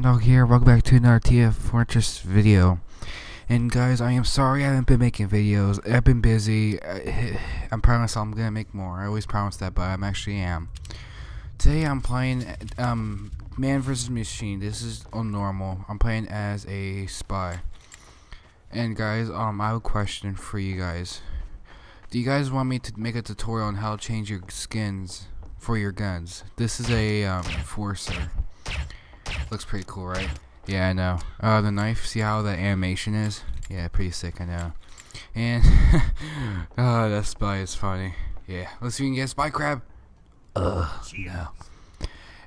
Samdog here. Welcome back to another TF Fortress video. And guys, I am sorry I haven't been making videos. I've been busy. I, I'm promise I'm gonna make more. I always promise that, but I'm actually am. Today I'm playing um, Man vs. Machine. This is on normal. I'm playing as a spy. And guys, um, I have a question for you guys. Do you guys want me to make a tutorial on how to change your skins for your guns? This is a um, enforcer. Looks pretty cool, right? Yeah, I know. Uh, the knife, see how the animation is? Yeah, pretty sick, I know. And, oh, that spy is funny. Yeah, let's see if we can get Spy Crab. Ugh, no.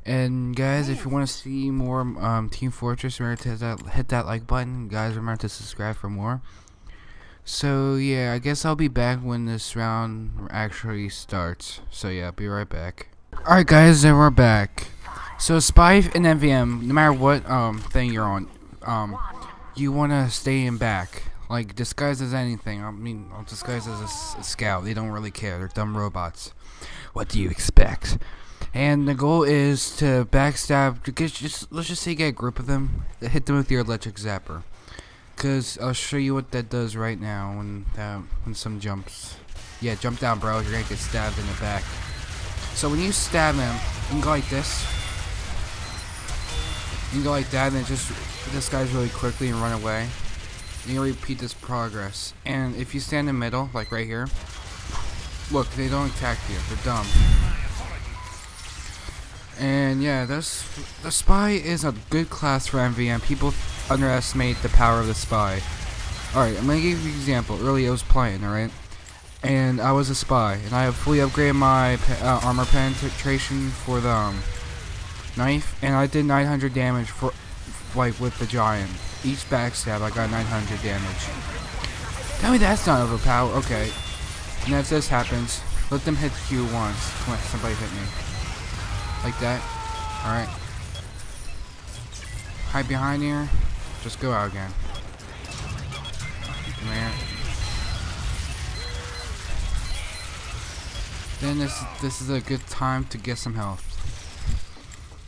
And guys, if you want to see more um, Team Fortress, remember to hit that, hit that like button. Guys, remember to subscribe for more. So yeah, I guess I'll be back when this round actually starts. So yeah, I'll be right back. Alright guys, and we're back. So Spy and MVM, no matter what um thing you're on, um, you wanna stay in back. Like disguise as anything. I mean, I'll disguise as a, scout. They don't really care. They're dumb robots. What do you expect? And the goal is to backstab. Just let's just say get a group of them. Hit them with your electric zapper. Cause I'll show you what that does right now when uh, when some jumps. Yeah, jump down, bro. You're gonna get stabbed in the back. So when you stab him, you can go like this. You can go like that, and just this guy's really quickly and run away. You repeat this progress. And if you stand in the middle, like right here, look, they don't attack you. They're dumb. And yeah, this the spy is a good class for MVM. People underestimate the power of the spy. Alright, I'm gonna give you an example. Earlier I was playing, alright? And I was a spy, and I have fully upgraded my uh, armor penetration for the um, knife, and I did 900 damage for, like, with the giant. Each backstab, I got 900 damage. Tell me that's not overpowered. Okay. And if this happens, let them hit Q once when somebody hit me. Like that. Alright. Hide behind here. Just go out again. Come here. Then this this is a good time to get some health.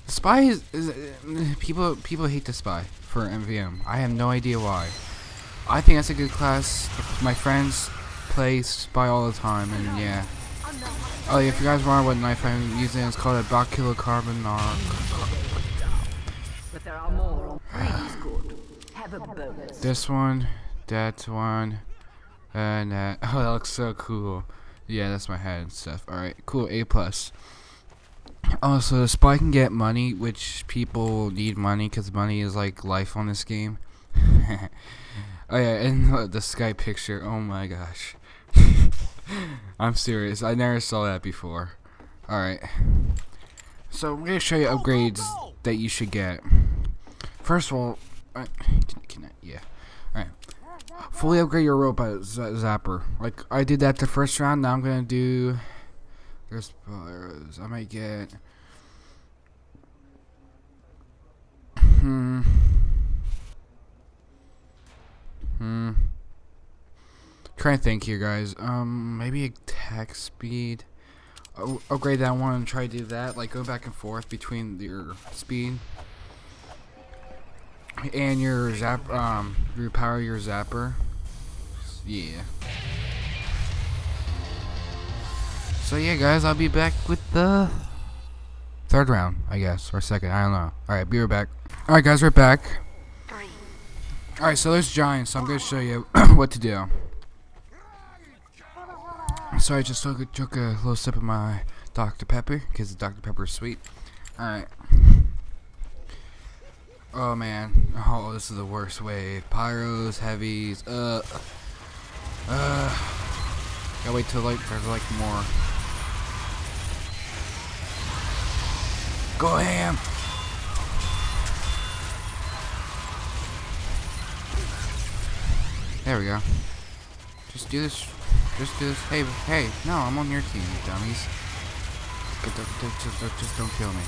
Spy is, is uh, people people hate the spy for MVM. I have no idea why. I think that's a good class. My friends play spy all the time, and yeah. Oh yeah, if you guys wonder what knife I'm using, it's called a Bacillocarbon But there are more. Please, good. Have a bonus. This one, that one, and that. Oh, that looks so cool. Yeah, that's my head and stuff. Alright, cool. A plus. Oh, also, the spy can get money, which people need money because money is like life on this game. oh yeah, and the sky picture. Oh my gosh. I'm serious. I never saw that before. Alright. So I'm gonna show you upgrades that you should get. First of all, I, can I, yeah. Alright. Fully upgrade your robot zapper. Like I did that the first round. Now I'm gonna do. There's arrows. I might get. Hmm. Hmm. Trying to think here, guys. Um, maybe attack speed. I'll upgrade that one and try to do that. Like go back and forth between your speed and your zap. Um, repower your zapper. Yeah. So yeah, guys, I'll be back with the third round, I guess, or second. I don't know. All right, be right back. All right, guys, we're back. All right, so there's giants. So I'm gonna show you what to do. Sorry, I just took, took a little sip of my Dr. Pepper because Dr. Pepper is sweet. All right. Oh man. Oh, this is the worst wave. Pyros, heavies. Uh. Uh. Gotta wait till like there's like more. Go ham. There we go. Just do this. Just do this. Hey, hey. No, I'm on your team, you dummies. Just, just, just don't kill me.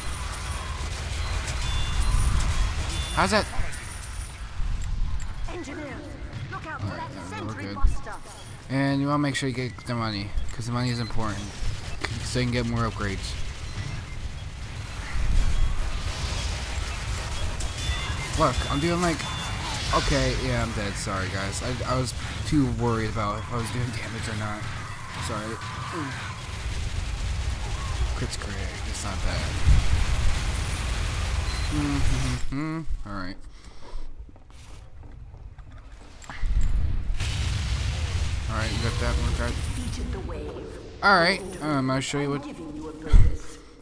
How's that? Engineers, look out for that sentry buster. And you want to make sure you get the money, because the money is important, so you can get more upgrades. Look, I'm doing like... Okay, yeah, I'm dead. Sorry, guys. I, I was too worried about if I was doing damage or not. Sorry. Crits crit. It's not bad. Mm-hmm. Alright. Alright, you got that one card. Defeated the wave. Alright, um, I'll show you what.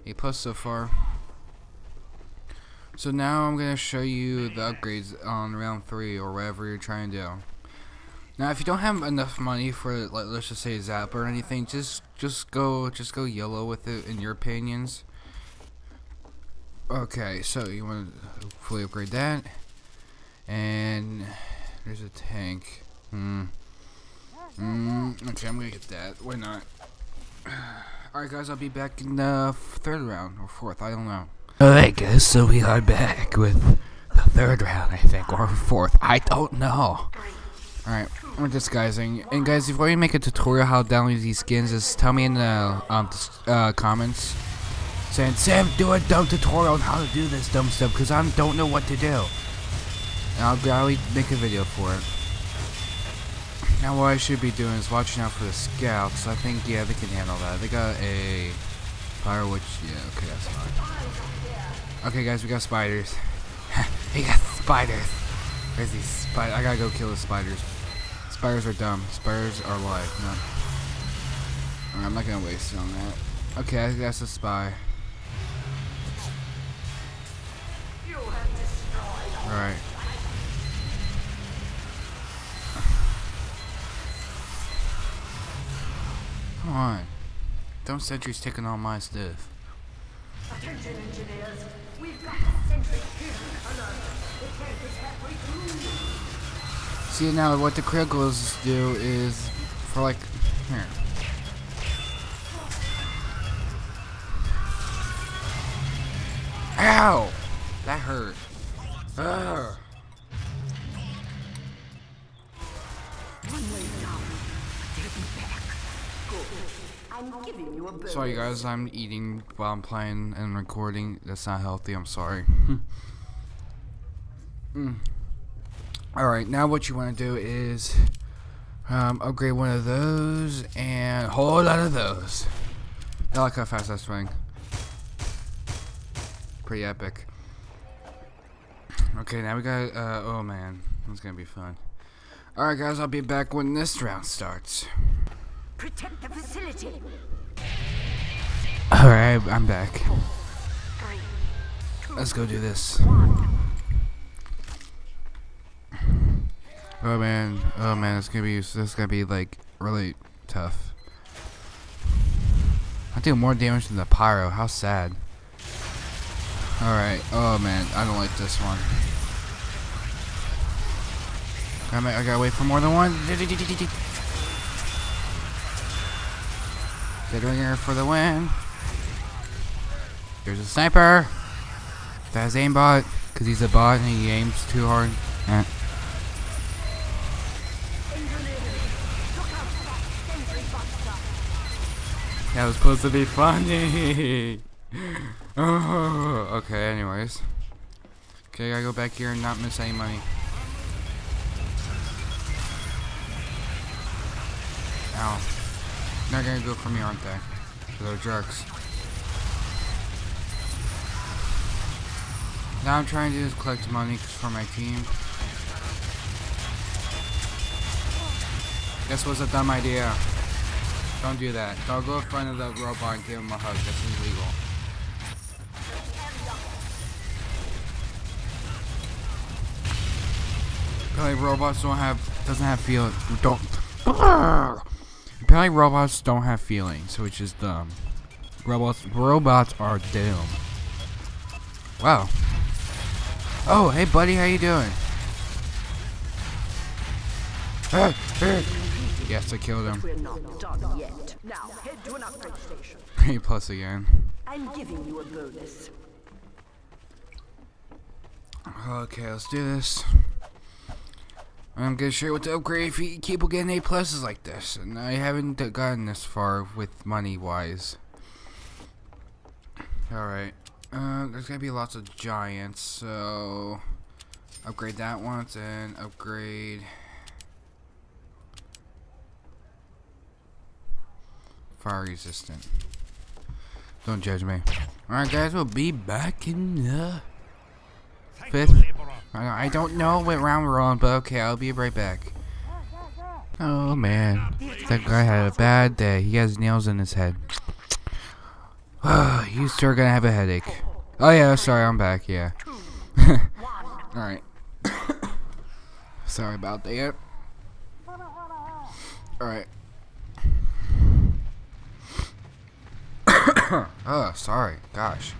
A plus so far. So now I'm gonna show you the upgrades on round three or whatever you're trying to do. Now, if you don't have enough money for, like, let's just say Zap or anything, just just go just go yellow with it in your opinions. Okay, so you want to fully upgrade that, and there's a tank. Hmm. Hmm. Okay, I'm gonna get that. Why not? Alright guys, I'll be back in the third round, or fourth, I don't know. Alright guys, so we are back with the third round, I think, or fourth, I don't know. Alright, we're disguising. And guys, before you make a tutorial how to download these skins, just tell me in the um, uh, comments. Saying, Sam, do a dumb tutorial on how to do this dumb stuff, because I don't know what to do. And I'll gladly make a video for it. Now what I should be doing is watching out for the scouts. I think, yeah, they can handle that. They got a fire witch. Yeah, okay, that's fine. Okay, guys, we got spiders. we got spiders. Where's these spiders? I gotta go kill the spiders. Spiders are dumb. Spiders are live. No. Alright, I'm not gonna waste it on that. Okay, I think that's a spy. Alright. Come on. Dumb sentry's taking all my stuff. Attention, engineers. See now what the criticals do is for like here. Ow! That hurt. Ugh. Sorry guys, I'm eating while I'm playing and recording. That's not healthy. I'm sorry. Mm. Alright, now what you want to do is um, upgrade one of those and a whole lot of those. I like how fast I swing. Pretty epic. Okay, now we got, uh, oh man, it's gonna be fun. Alright guys, I'll be back when this round starts. Protect the facility. Alright, I'm back. Let's go do this. Oh man, oh man, it's gonna be this is gonna be like really tough. I do more damage than the pyro. How sad. All right. Oh man, I don't like this one. I gotta wait for more than one. Dead ringer for the win. There's a sniper. That's aimbot, cause he's a bot and he aims too hard. Eh. That was supposed to be funny. oh, okay, anyways. Okay, I gotta go back here and not miss any money. Ow. They're gonna go for me, aren't they? They're jerks. Now I'm trying to do is collect money for my team. This was a dumb idea. Don't do that. Don't go in front of the robot and give him a hug. That's illegal. Apparently robots don't have doesn't have feel don't Apparently robots don't have feelings, which is dumb. Robots robots are doomed. Wow. Oh, hey buddy, how you doing? yes, I killed him. We're not done yet. Now head to an upgrade station. Plus again. I'm giving you a bonus. Okay, let's do this. I'm gonna show you what to upgrade if you keep getting A pluses like this. And I haven't gotten this far with money wise. Alright. Uh, there's gonna be lots of giants, so Upgrade that once and upgrade. Fire resistant. Don't judge me. Alright, guys, we'll be back in the fifth. I don't know what round we're on, but okay, I'll be right back. Oh man, that guy had a bad day. He has nails in his head. Sure gonna have a headache. Oh yeah, sorry, I'm back. Yeah. Alright. sorry about that. Alright. oh, sorry. Gosh.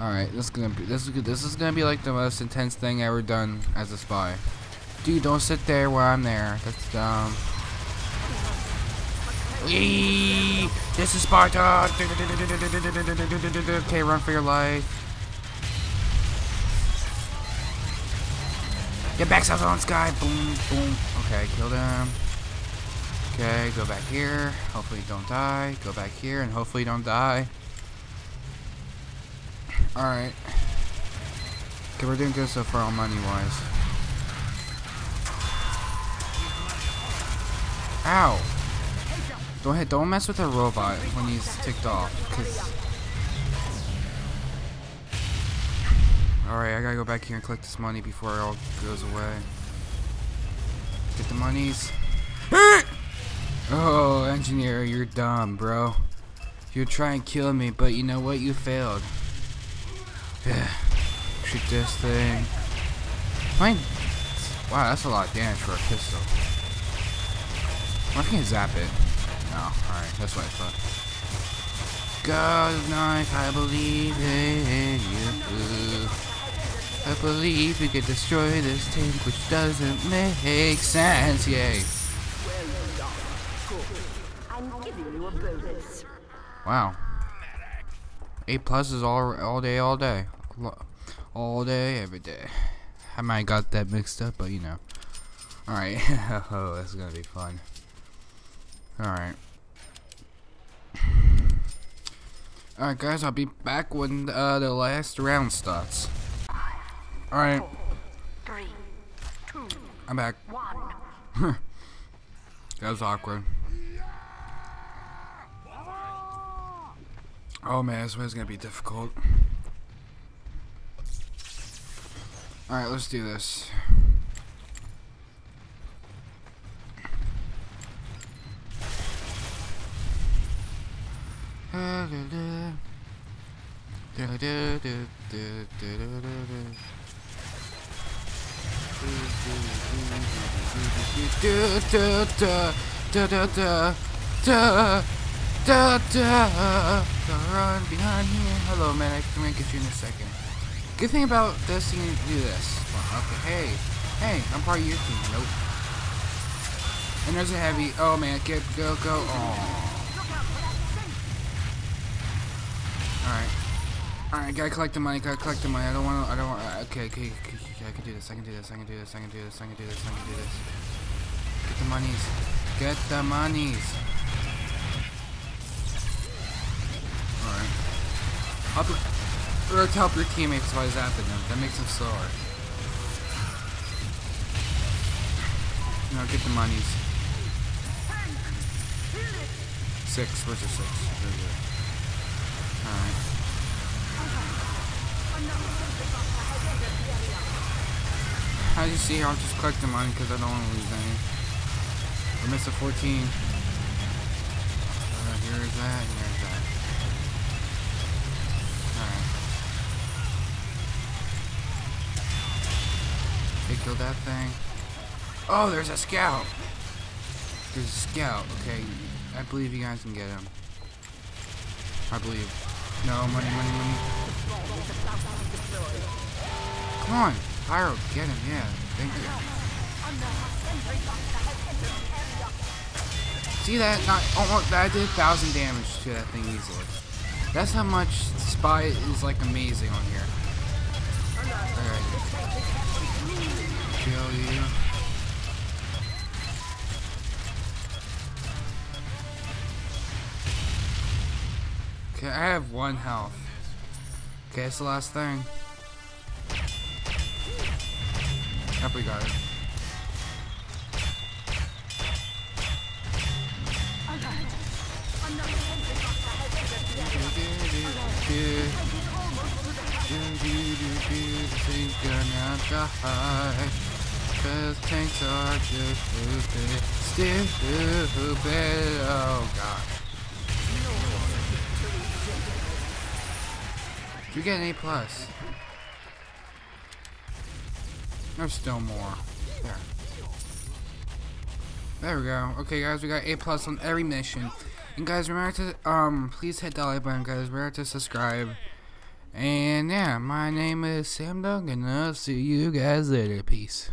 All right, this is gonna be this is. This is gonna be like the most intense thing ever done as a spy. Dude, don't sit there while I'm there. That's dumb. Eee, this is Sparta. Okay, run for your life. Get back, South on Sky. Boom, boom. Okay, kill them. Okay, go back here. Hopefully don't die. Go back here and hopefully don't die. Alright. Okay, we're doing good so far on money wise. Ow! Don't hit don't mess with a robot when he's ticked off, cause Alright, I gotta go back here and collect this money before it all goes away. Get the monies. Oh, engineer, you're dumb, bro. You're trying to kill me, but you know what? You failed. Shoot this thing. Mine. Wow, that's a lot of damage for a pistol. I can zap it. No, alright, that's what I thought. God of knife, I believe in you. I believe we could destroy this tank, which doesn't make sense. Yay. You a bonus. Wow. Eight pluses all all day, all day, all day, every day. I might got that mixed up, but you know. All right. oh, that's gonna be fun. All right. All right, guys. I'll be back when uh, the last round starts. All right. Three, I'm back. one. That was awkward. Oh man, this one's gonna be difficult. Alright, let's do this. Da, da, run behind here. Hello, man. I can get you in a second. Good thing about Destiny to do this. Well, okay, hey, hey, I'm part of your team. Nope. And there's a heavy. Oh man, get go go. All right, all right. Gotta collect the money. Gotta collect the money. I don't want to. I don't want. Okay, okay, okay. I can do this. I can do this. I can do this. I can do this. I can do this. I can do this. Get the monies. Get the monies. Your, or to help your teammates by zapping them. That makes them slower. Now get the monies. Six, the six? Very good. Alright. As you see here, I'll just collect the money because I don't want to lose any. We missed a 14. Uh, here's that, and there's that. Killed that thing. Oh, there's a scout! There's a scout, okay. I believe you guys can get him. I believe. No, money, money, money. Come on, Pyro, get him, yeah. Thank you. See that? Not oh, almost. That did thousand damage to that thing easily. That's how much Spy is like amazing on here. Alright kill you. Okay, I have one health. Okay, that's the last thing. Yep, we got it. Stupid. Stupid. Oh god. You get an A plus? There's still more. There. There we go. Okay guys, we got A plus on every mission. And guys, remember to um please hit that like button guys, remember to subscribe. And yeah, my name is Sam Duncan. I'll see you guys later. Peace.